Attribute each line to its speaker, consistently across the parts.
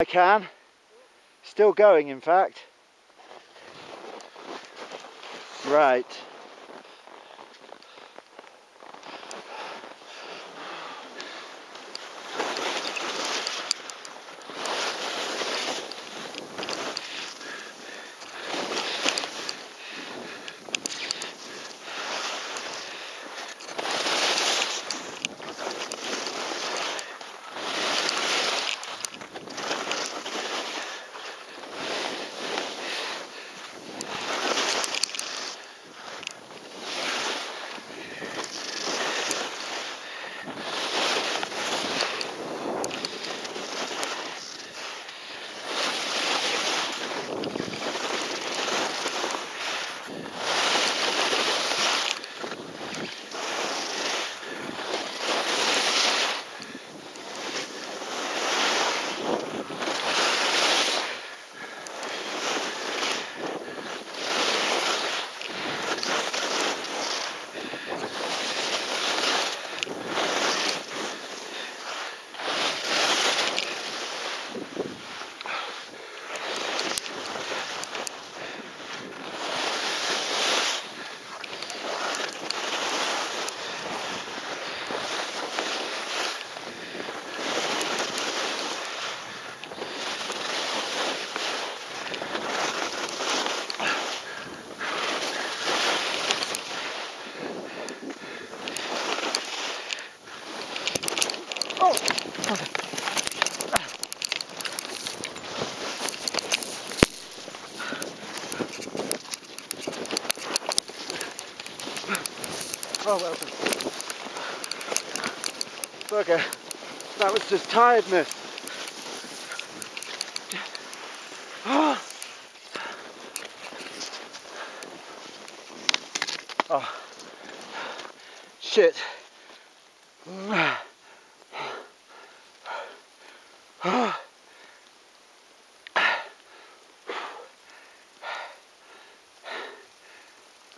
Speaker 1: I can. Still going, in fact. Right. Oh well done. Okay, that was just tiredness. Oh. oh. Shit.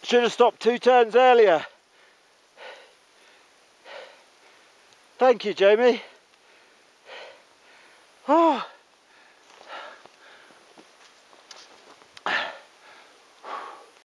Speaker 1: Should have stopped two turns earlier. Thank you, Jamie. Oh.